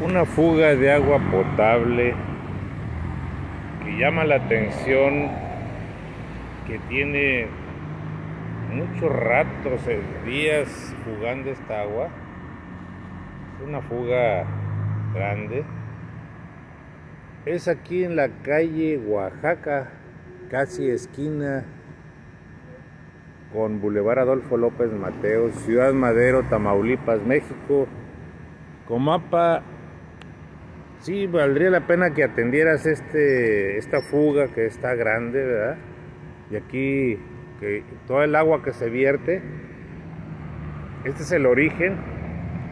una fuga de agua potable que llama la atención, que tiene muchos ratos, eh, días fugando esta agua. Es una fuga grande. Es aquí en la calle Oaxaca, casi esquina con Boulevard Adolfo López Mateos, Ciudad Madero, Tamaulipas, México. Comapa sí valdría la pena que atendieras este, esta fuga que está grande, ¿verdad? Y aquí que todo el agua que se vierte, este es el origen.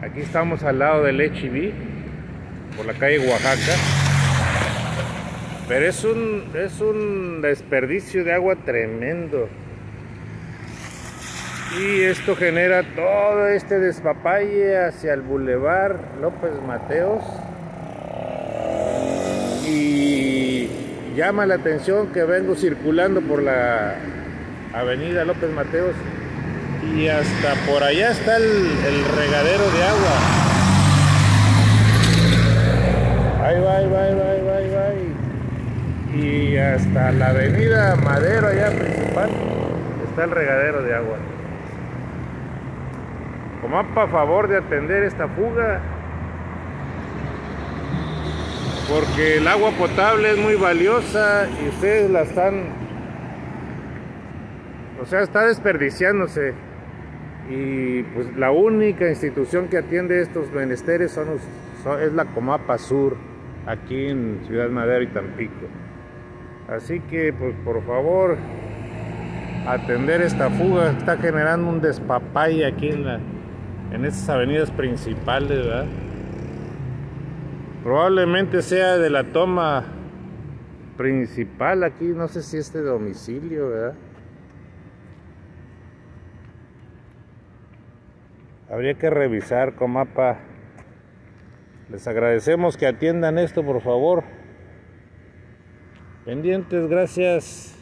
Aquí estamos al lado del HIV, por la calle Oaxaca. Pero es un, es un desperdicio de agua tremendo. Y esto genera todo este despapalle hacia el Boulevard López Mateos. Llama la atención que vengo circulando por la avenida López Mateos y hasta por allá está el, regadero de agua. Y hasta la avenida Madero allá principal está el regadero de agua. Como a favor de atender esta fuga, porque el agua potable es muy valiosa y ustedes la están, o sea, está desperdiciándose. Y pues la única institución que atiende estos menesteres son, es la Comapa Sur, aquí en Ciudad Madero y Tampico. Así que, pues por favor, atender esta fuga, está generando un despapalle aquí en, la, en estas avenidas principales, ¿verdad? Probablemente sea de la toma principal aquí, no sé si este domicilio, ¿verdad? Habría que revisar, Comapa. Les agradecemos que atiendan esto, por favor. Pendientes, gracias.